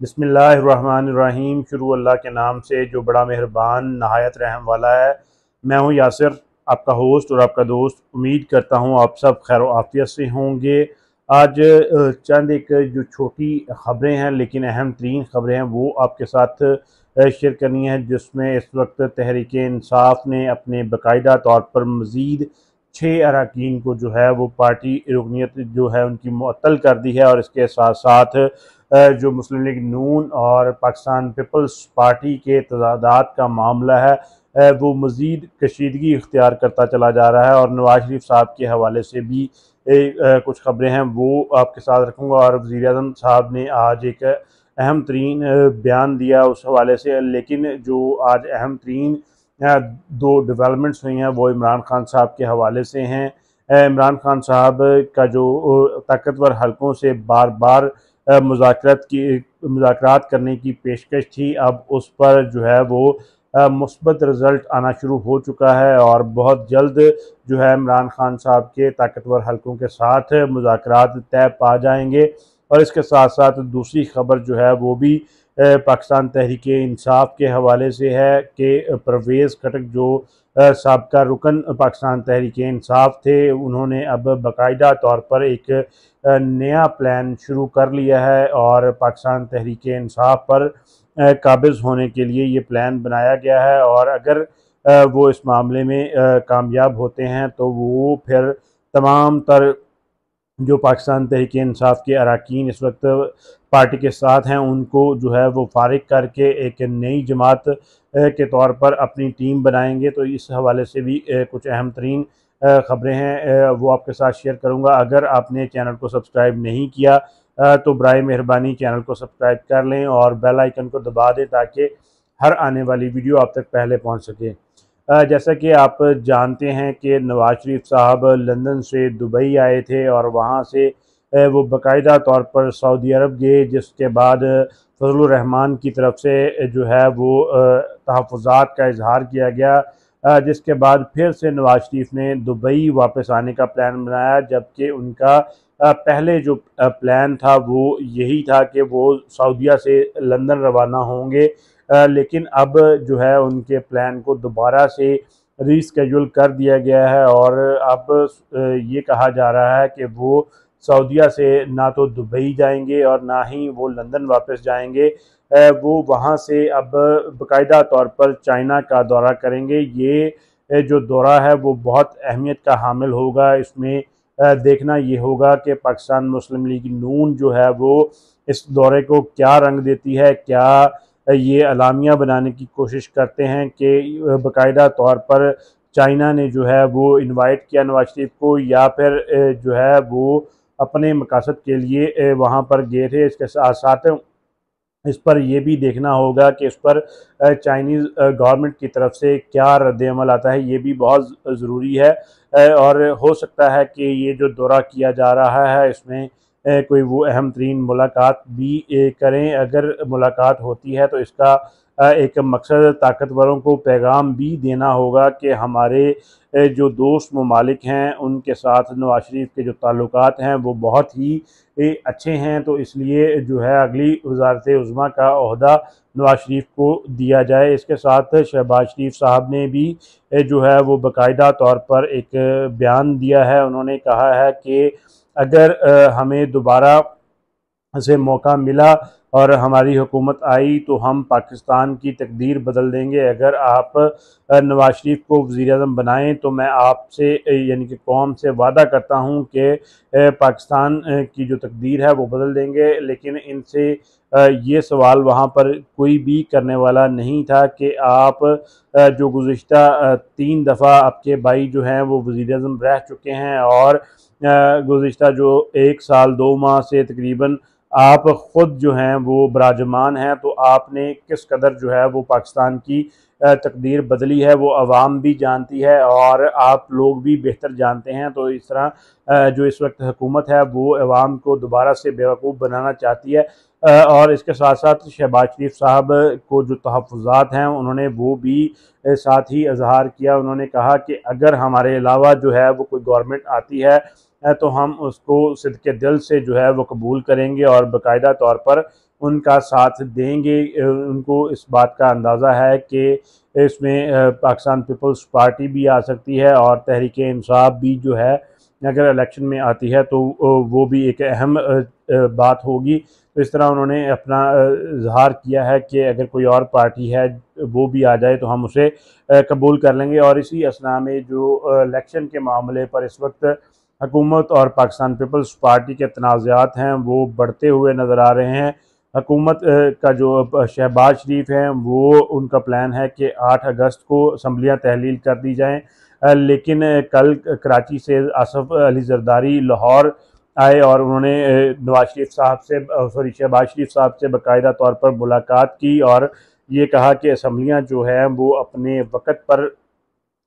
बसमीम शुरू अल्लाह के नाम से, जो बड़ा मेहरबान, नहायत रहम वाला है। मैं हूँ यासिर, आपका होस्ट और आपका दोस्त। उम्मीद करता हूँ आप सब खैर आफियत से होंगे। आज चंद एक, जो छोटी ख़बरें हैं, लेकिन अहम तरीन ख़बरें हैं, वो आपके साथ शेयर करनी है, जिसमें इस वक्त तहरीक इंसाफ ने अपने बाकायदा तौर पर मज़ीद छः अरकान को जो है, वो पार्टी रुकनीत जो है, उनकी मअतल कर दी है और इसके साथ साथ जो मुस्लिम लीग नून और पाकिस्तान पीपल्स पार्टी के तजादात का मामला है वो मज़ीद कशीदगी इख्तियार करता चला जा रहा है और नवाज़ शरीफ साहब के हवाले से भी कुछ खबरें हैं, वो आपके साथ रखूँगा और वज़ी अजम साहब ने आज एक अहम तरीन बयान दिया उस हवाले से, लेकिन जो आज अहम तरीन दो डेवलपमेंट्स हुई हैं, वो इमरान खान साहब के हवाले से हैं। इमरान खान साहब का जो ताकतवर हलकों से बार बार मुजाकरत की, मुजाकरात करने की पेशकश थी। अब उस पर जो है वो मुस्बत रिज़ल्ट आना शुरू हो चुका है और बहुत जल्द जो है इमरान खान साहब के ताकतवर हलकों के साथ मुजाकरात तय पा जाएँगे और इसके साथ साथ दूसरी खबर जो है वो भी पाकिस्तान तहरीक इंसाफ के हवाले से है कि परवेज़ खटक जो सबका रुकन पाकिस्तान तहरीक इंसाफ थे। उन्होंने अब बाकायदा तौर पर एक नया प्लान शुरू कर लिया है और पाकिस्तान तहरीक इंसाफ पर काबिज़ होने के लिए ये प्लान बनाया गया है और अगर वो इस मामले में कामयाब होते हैं तो वो फिर तमाम तर जो पाकिस्तान तहरीक इंसाफ के अरकान इस वक्त पार्टी के साथ हैं, उनको जो है वो फारिग करके एक नई जमात के तौर पर अपनी टीम बनाएँगे। तो इस हवाले से भी कुछ अहम तरीन ख़बरें हैं वो आपके साथ शेयर करूँगा। अगर आपने चैनल को सब्सक्राइब नहीं किया तो बर मेहरबानी चैनल को सब्सक्राइब कर लें और बेल आइकन को दबा दें ताकि हर आने वाली वीडियो आप तक पहले पहुँच सके। जैसा कि आप जानते हैं कि नवाज़ शरीफ साहब लंदन से दुबई आए थे और वहाँ से वो बाकायदा तौर पर सऊदी अरब गए, जिसके बाद फजलरहमान की तरफ़ से जो है वो तहफ़ात का इजहार किया गया। जिसके बाद फिर से नवाज़ शरीफ ने दुबई वापस आने का प्लान बनाया, जबकि उनका पहले जो प्लान था वो यही था कि वो सऊदीया से लंदन रवाना होंगे। लेकिन अब जो है उनके प्लान को दोबारा से रीस्केजूल कर दिया गया है और अब ये कहा जा रहा है कि वो सऊदीया से ना तो दुबई जाएँगे और ना ही वो लंदन वापस जाएँगे। वो वहाँ से अब बाकायदा तौर पर चाइना का दौरा करेंगे। ये जो दौरा है वो बहुत अहमियत का हामिल होगा। इसमें देखना ये होगा कि पाकिस्तान मुस्लिम लीग नून जो है वो इस दौरे को क्या रंग देती है, क्या ये अलामिया बनाने की कोशिश करते हैं कि बाकायदा तौर पर चाइना ने जो है वो इनवाइट किया नवाज़ शरीफ को या फिर जो है वो अपने मकासद के लिए वहाँ पर गए थे। इसके साथ साथ इस पर यह भी देखना होगा कि इस पर चाइनीज़ गवर्नमेंट की तरफ़ से क्या रद्दमल आता है। ये भी बहुत ज़रूरी है और हो सकता है कि ये जो दौरा किया जा रहा है, इसमें कोई वो अहम तरीन मुलाकात भी करें। अगर मुलाकात होती है तो इसका एक मकसद ताकतवरों को पैगाम भी देना होगा कि हमारे जो दोस्त ममालिक हैं, उनके साथ नवाज़ शरीफ के जो ताल्लुक हैं, वो बहुत ही अच्छे हैं। तो इसलिए जो है अगली वजारत उज़मा का अहदा नवाज़ शरीफ को दिया जाए। इसके साथ शहबाज शरीफ साहब ने भी जो है वो बाकायदा तौर पर एक बयान दिया है। उन्होंने कहा है कि अगर हमें दोबारा से मौका मिला और हमारी हुकूमत आई तो हम पाकिस्तान की तकदीर बदल देंगे। अगर आप नवाज़ शरीफ को वज़ी अजम बनाएँ तो मैं आपसे यानी कि कौम से वादा करता हूँ कि पाकिस्तान की जो तकदीर है वो बदल देंगे। लेकिन इनसे ये सवाल वहाँ पर कोई भी करने वाला नहीं था कि आप जो गुज्त तीन दफ़ा आपके भाई जो हैं वो वज़ी अजम रह चुके हैं और गुज्त जो एक साल, दो माह से तकरीबन आप ख़ुद जो हैं वो बराजमान हैं तो आपने किस कदर जो है वो पाकिस्तान की तकदीर बदली है, वो आवाम भी जानती है और आप लोग भी बेहतर जानते हैं। तो इस तरह जो इस वक्त हुकूमत है वो अवाम को दोबारा से बेवकूफ़ बनाना चाहती है। और इसके साथ साथ शहबाज शरीफ साहब को जो तहफ़ात हैं, उन्होंने वो भी साथ ही इजहार किया। उन्होंने कहा कि अगर हमारे अलावा जो है वो कोई गवर्नमेंट आती है तो हम उसको सिद्ध के दिल से जो है वो कबूल करेंगे और बाकायदा तौर पर उनका साथ देंगे। उनको इस बात का अंदाज़ा है कि इसमें पाकिस्तान पीपल्स पार्टी भी आ सकती है और तहरीक इंसाफ भी जो है, अगर इलेक्शन में आती है तो वो भी एक अहम बात होगी। तो इस तरह उन्होंने अपना इजहार किया है कि अगर कोई और पार्टी है, वो भी आ जाए तो हम उसे कबूल कर लेंगे। और इसी असना में जो इलेक्शन के मामले पर इस वक्त हकूमत और पाकिस्तान पीपल्स पार्टी के तनाज़ात हैं, वो बढ़ते हुए नज़र आ रहे हैं। हकूमत का जो शहबाज शरीफ हैं, वो, उनका प्लान है कि 8 अगस्त को असम्बलियाँ तहलील कर दी जाएँ। लेकिन कल कराची से आसफ अली जरदारी लाहौर आए और उन्होंने नवाज़ शरीफ साहब से सॉरी, शहबाज शरीफ साहब से बाकायदा तौर पर मुलाकात की और ये कहा कि असम्बलियाँ जो हैं, वो अपने वक़्त पर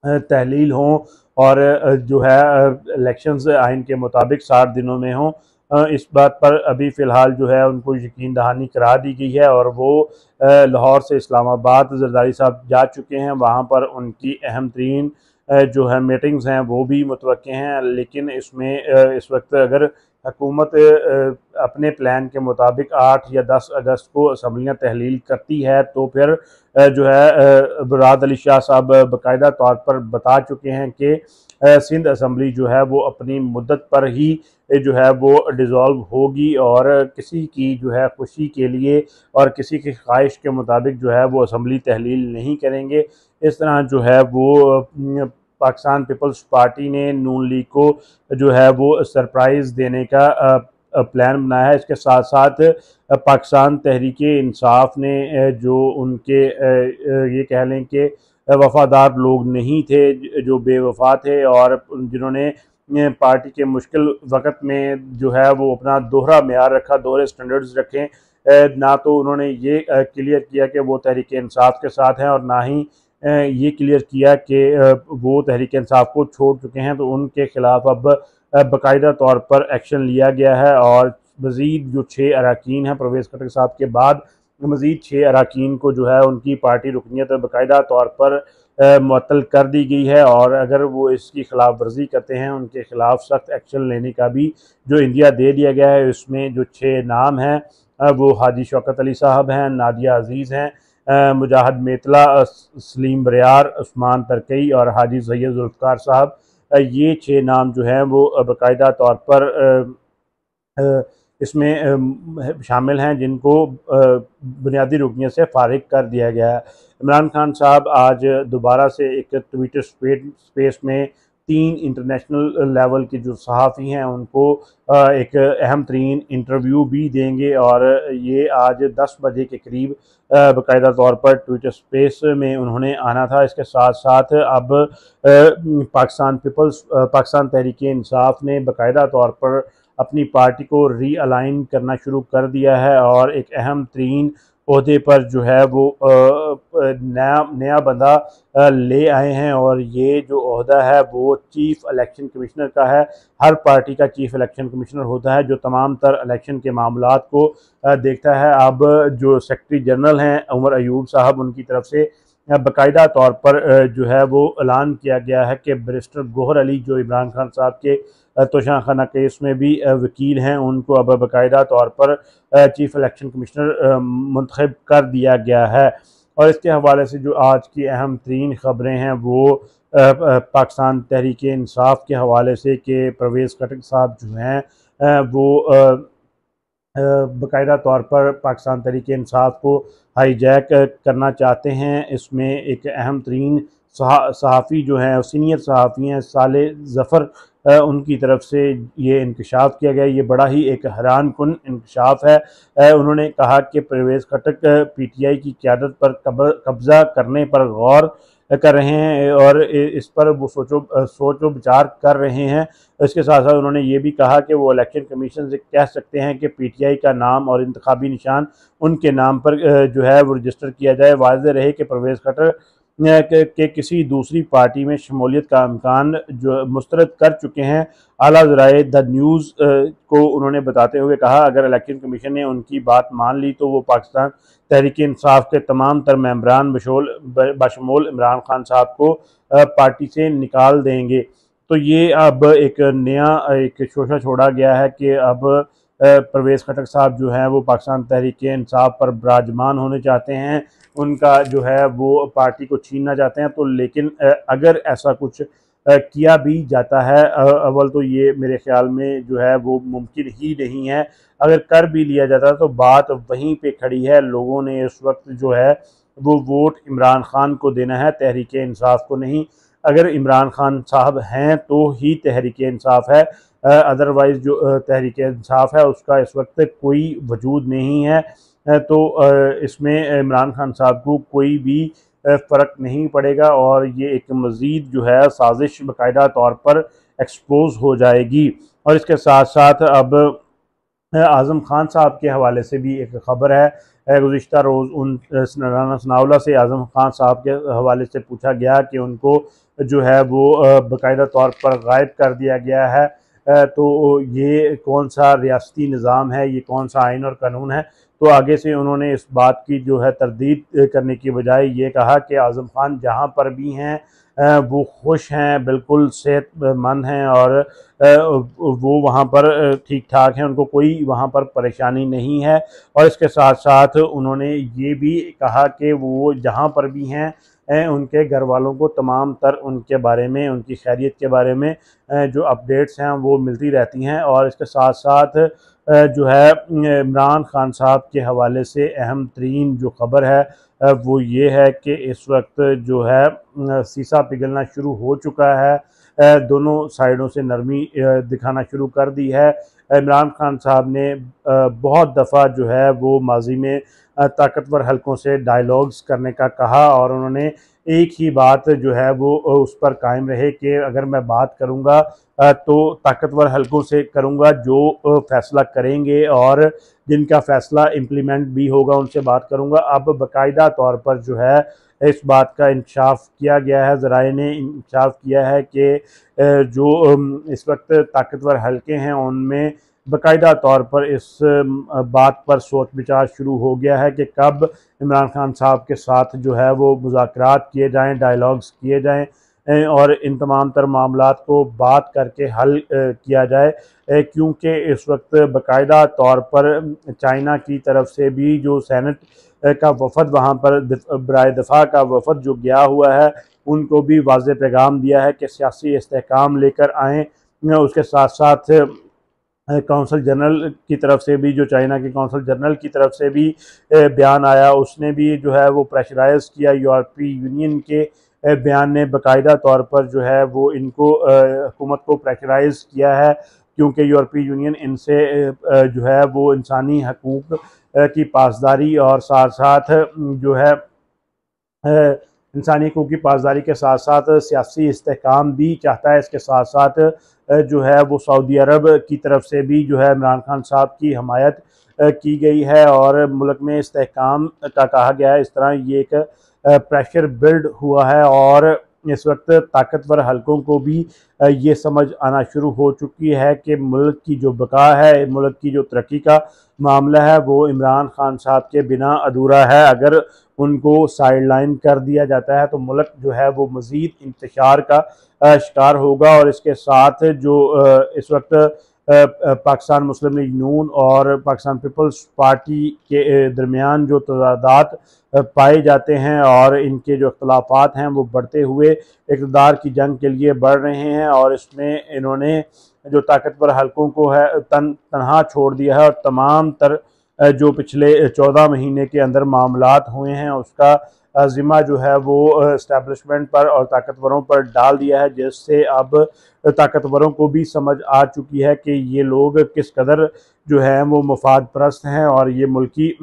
तहलील हों और जो है इलेक्शंस आइन के मुताबिक साठ दिनों में हों। इस बात पर अभी फ़िलहाल जो है, उनको यकीन दहानी करा दी गई है और वो लाहौर से इस्लामाबाद जरदारी साहब जा चुके हैं। वहाँ पर उनकी अहम तरीन जो है मीटिंग्स हैं, वो भी मुतव हैं। लेकिन इसमें इस वक्त अगर हकूमत अपने प्लान के मुताबिक आठ या दस अगस्त को असम्बलियाँ तहलील करती है तो फिर जो है बराद अली शाह साहब बाकायदा तौर पर बता चुके हैं कि सिंध असम्बली जो है वो अपनी मुद्दत पर ही जो है वो डिज़ोल्व होगी और किसी की जो है खुशी के लिए और किसी की ख्वाहिश के मुताबिक जो है वो असम्बली तहलील नहीं करेंगे। इस तरह जो है वो पाकिस्तान पीपल्स पार्टी ने नून लीग को जो है वो सरप्राइज़ देने का प्लान बनाया है। इसके साथ साथ पाकिस्तान तहरीक इंसाफ ने जो उनके ये कह लें कि वफ़ादार लोग नहीं थे, जो बेवफा थे और जिन्होंने पार्टी के मुश्किल वक्त में जो है वो अपना दोहरा मैार रखा, दोहरे स्टैंडर्ड्स रखें ना तो उन्होंने ये क्लियर किया कि वो तहरीक इंसाफ के साथ हैं और ना ही ये क्लियर किया कि वो तहरीक इंसाफ को छोड़ चुके हैं तो उनके ख़िलाफ़ अब बाकायदा तौर पर एक्शन लिया गया है और मज़ीद जो छः अरकान हैं परवेज़ खटक साहब के बाद, मज़ीद छः अरकान को जो है उनकी पार्टी रुकनीत बाकायदा तौर पर मअतल कर दी गई है और अगर वो इसकी खिलाफ वर्जी करते हैं, उनके ख़िलाफ़ सख्त एक्शन लेने का भी जो इंडिया दे दिया गया है, उसमें जो छः नाम हैं वो हाजी शौकत अली साहब हैं, नादिया अज़ीज़ हैं मुजाहद मेतला सलीम बरियार, उस्मान तरकई और हाजी सैद जुल्फ़ार साहब ये छः नाम जो हैं वो बाकायदा तौर पर इसमें शामिल हैं जिनको बुनियादी रुकनीत से फारिग कर दिया गया है। इमरान खान साहब आज दोबारा से एक ट्विटर स्पेस में तीन इंटरनेशनल लेवल के जो सहाफ़ी हैं, उनको एक अहम तरीन इंटरव्यू भी देंगे और ये आज दस बजे के करीब बाकायदा तौर पर ट्विटर स्पेस में उन्होंने आना था। इसके साथ साथ अब पाकिस्तान पीपल्स पाकिस्तान तहरीक इंसाफ ने बाकायदा तौर पर अपनी पार्टी को रीअलाइन करना शुरू कर दिया है और एक अहम तरीन अहदे पर जो है वो नया नया बंदा ले आए हैं और ये जो अहदा है वो चीफ़ इलेक्शन कमिश्नर का है। हर पार्टी का चीफ़ इलेक्शन कमिश्नर होता है जो तमाम तर इलेक्शन के मामला को देखता है। अब जो सेक्रटरी जनरल हैं उमर अयूब साहब, उनकी तरफ़ से बाकायदा तौर पर जो है वो ऐलान किया गया है कि बरिस्टर गोहर अली, जो इमरान खान साहब के तोशान खाना केस में भी वकील हैं। उनको अब बाकायदा तौर पर चीफ़ इलेक्शन कमिश्नर मंतखब कर दिया गया है। और इसके हवाले से जो आज की अहम तरीन ख़बरें हैं, वो पाकिस्तान तहरीक इंसाफ के हवाले से कि परवेज़ कटक साहब जो हैं वो बाकायदा तौर पर पाकिस्तान तहरीक इंसाफ को हाईजैक करना चाहते हैं। इसमें एक अहम तरीन सहाफ़ी जो हैं सीनियर सहाफ़ी हैं, साले ज़फ़र उनकी तरफ़ से ये इंकशाफ किया गया। ये बड़ा ही एक हैरान कन इंकशाफ है। उन्होंने कहा कि Pervez Khattak P T I की क्यादत पर कब्ज़ा करने पर गौर कर रहे हैं और इस पर वो सोचो सोचो विचार कर रहे हैं। इसके साथ साथ उन्होंने ये भी कहा कि वो इलेक्शन कमीशन से कह सकते हैं कि पीटीआई का नाम और इंतबी निशान उनके नाम पर जो है वो रजिस्टर किया जाए। वाज रहे कि परवेज़ खटर के किसी दूसरी पार्टी में शमूलियत का इम्कान जो मुस्तरद कर चुके हैं। अला जराए द न्यूज़ को उन्होंने बताते हुए कहा, अगर इलेक्शन कमीशन ने उनकी बात मान ली तो वो पाकिस्तान तहरीक इंसाफ के तमाम तर मम्बरान बशोल बशमोल इमरान खान साहब को पार्टी से निकाल देंगे। तो ये अब एक नया, एक शोशा छोड़ा गया है कि अब परवेज़ खटक साहब जो हैं, वो पाकिस्तान तहरीक इंसाफ पर बराजमान होने चाहते हैं। उनका जो है वो पार्टी को छीनना चाहते हैं। तो लेकिन अगर ऐसा कुछ किया भी जाता है अव्वल तो ये मेरे ख्याल में जो है वो मुमकिन ही नहीं है। अगर कर भी लिया जाता तो बात वहीं पे खड़ी है। लोगों ने इस वक्त जो है वो वोट इमरान खान को देना है, तहरीक इंसाफ को नहीं। अगर इमरान खान साहब हैं तो ही तहरीक इंसाफ है। अदरवाइज़ जो तहरीक इंसाफ है, उसका इस वक्त कोई वजूद नहीं है। तो इसमें इमरान खान साहब को कोई भी फ़र्क नहीं पड़ेगा और ये एक मज़ीद जो है साजिश बाकायदा तौर पर एक्सपोज हो जाएगी। और इसके साथ साथ अब आज़म खान साहब के हवाले से भी एक ख़बर है गुज्त रोज़ उन राना सनाउल्ला से आज़म खान साहब के हवाले से पूछा गया कि उनको जो है वो बाकायदा तौर पर गायब कर दिया गया है। तो ये कौन सा रियासती निज़ाम है, ये कौन सा आइन और कानून है तो आगे से उन्होंने इस बात की जो है तरदीद करने की बजाय ये कहा कि आज़म खान जहाँ पर भी हैं वो खुश हैं, बिल्कुल सेहतमंद हैं और वो वहाँ पर ठीक ठाक हैं, उनको कोई वहाँ पर परेशानी नहीं है। और इसके साथ साथ उन्होंने ये भी कहा कि वो जहाँ पर भी हैं उनके घर वालों को तमाम तर उनके बारे में, उनकी खैरियत के बारे में जो अपडेट्स हैं वो मिलती रहती हैं और इसके साथ साथ जो है, इमरान खान साहब के हवाले से अहम तरीन जो ख़बर है वो ये है कि इस वक्त जो है सीसा पिघलना शुरू हो चुका है। दोनों साइडों से नरमी दिखाना शुरू कर दी है। इमरान खान साहब ने बहुत दफ़ा जो है, वो माजी में ताकतवर हलकों से डायलॉग्स करने का कहा और उन्होंने एक ही बात जो है वो उस पर कायम रहे कि अगर मैं बात करूँगा तो ताकतवर हलकों से करूँगा जो फैसला करेंगे और जिनका फैसला इम्प्लीमेंट भी होगा उनसे बात करूँगा। अब बाकायदा तौर पर जो है, इस बात का इंकशाफ किया गया है ज़राए ने इंकशाफ किया है कि जो इस वक्त ताकतवर हलके हैं, उनमें बाकायदा तौर पर इस बात पर सोच विचार शुरू हो गया है कि कब इमरान खान साहब के साथ जो है वो मुजाकर किए जाएँ डायलॉग्स किए जाएँ और इन तमाम तर मामला को बात करके हल किया जाए क्योंकि इस वक्त बाकायदा तौर पर चाइना की तरफ़ से भी जो सैनट का वफद वहाँ पर बर दफ़ा का वफद जो गया हुआ है, उनको भी वाज पैगाम दिया है कि सियासी इसकाम लेकर आएँ, उसके साथ साथ कौंसल जनरल की तरफ़ से भी, जो चाइना के कौंसल जनरल की तरफ़ से भी बयान आया। उसने भी जो है, वो प्रेशराइज किया यूरोपी यूनियन के बयान ने। बाकायदा तौर पर जो है, वो इनको हुकूमत को प्रेशराइज किया है, क्योंकि यूरोपीय यूनियन इनसे जो है, वो इंसानी हकूक़ की पासदारी और साथ साथ जो है इंसानी हकूक़ की पासदारी के साथ साथ सियासी इसकाम भी चाहता है। इसके साथ साथ जो है वो सऊदी अरब की तरफ़ से भी जो है इमरान खान साहब की हमायत की गई है और मुल्क में इसकाम का कहा गया है। इस तरह ये एक प्रेशर बिल्ड हुआ है और इस वक्त ताकतवर हलकों को भी ये समझ आना शुरू हो चुकी है कि मुल्क की जो बका है, मुल्क की जो तरक्की का मामला है, वो इमरान खान साहब के बिना अधूरा है। अगर उनको साइड लाइन कर दिया जाता है तो मुल्क जो है वो मज़ीद इंतशार का शिकार होगा और इसके साथ जो इस वक्त पाकिस्तान मुस्लिम लीग नून और पाकिस्तान पीपल्स पार्टी के दरमियान जो तजादात पाए जाते हैं और इनके जो अख्तलाफात हैं वो बढ़ते हुए इकतदार की जंग के लिए बढ़ रहे हैं और इसमें इन्होंने जो ताकतवर हलकों को है, तन, तनहा छोड़ दिया है और तमाम तर जो पिछले चौदह महीने के अंदर मामलात हुए हैं, उसका ज़िम्मा जो है वो इस्टेब्लिशमेंट पर और ताकतवरों पर डाल दिया है, जिससे अब ताकतवरों को भी समझ आ चुकी है कि ये लोग किस कदर जो है वो मफाद परस्त हैं और ये मुल्की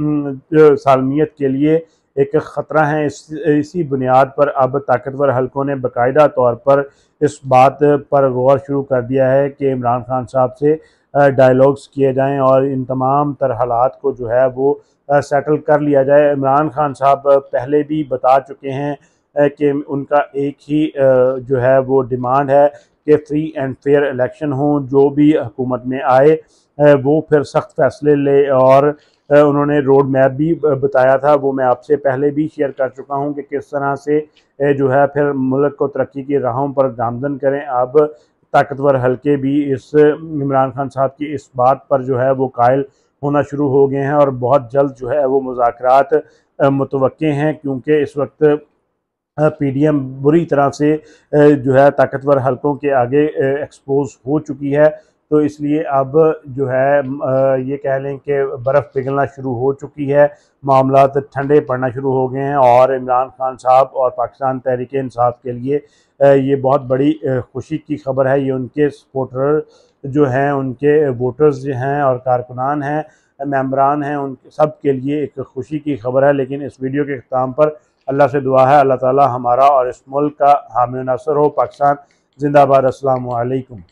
सालमियत के लिए एक ख़तरा है। इस, इसी बुनियाद पर अब ताकतवर हलकों ने बाकायदा तौर पर इस बात पर गौर शुरू कर दिया है कि इमरान खान साहब से डायलॉग्स किए जाएँ और इन तमाम तर हालात को जो है वो सेटल कर लिया जाए। इमरान खान साहब पहले भी बता चुके हैं कि उनका एक ही जो है वो डिमांड है कि फ्री एंड फेयर इलेक्शन हों, जो भी हुकूमत में आए वो फिर सख्त फैसले ले और उन्होंने रोड मैप भी बताया था। वो मैं आपसे पहले भी शेयर कर चुका हूँ कि किस तरह से जो है फिर मुल्क को तरक्की की राहों पर गामदन करें। अब ताकतवर हलके भी इस इमरान खान साहब की इस बात पर जो है वो कायल होना शुरू हो गए हैं और बहुत जल्द जो है वो मुजाकर मुतव हैं क्योंकि इस वक्त पी डी एम बुरी तरह से जो है ताकतवर हलकों के आगे एक्सपोज हो चुकी है। तो इसलिए अब जो है ये कह लें कि बर्फ़ पिघलना शुरू हो चुकी है। मामला ठंडे पड़ना शुरू हो गए हैं और इमरान खान साहब और पाकिस्तान तहरीक इंसाफ के लिए ये बहुत बड़ी खुशी की खबर है। ये उनके सपोर्टर जो हैं, उनके वोटर्स जो हैं और कारकुनान हैं मेम्बरान हैं, उन सब के लिए एक खुशी की खबर है। लेकिन इस वीडियो के अख्ताम पर अल्लाह से दुआ है, अल्लाह ताला हमारा और इस मुल्क का हामी हो। पाकिस्तान, जिंदाबाद। अस्सलाम वालेकुम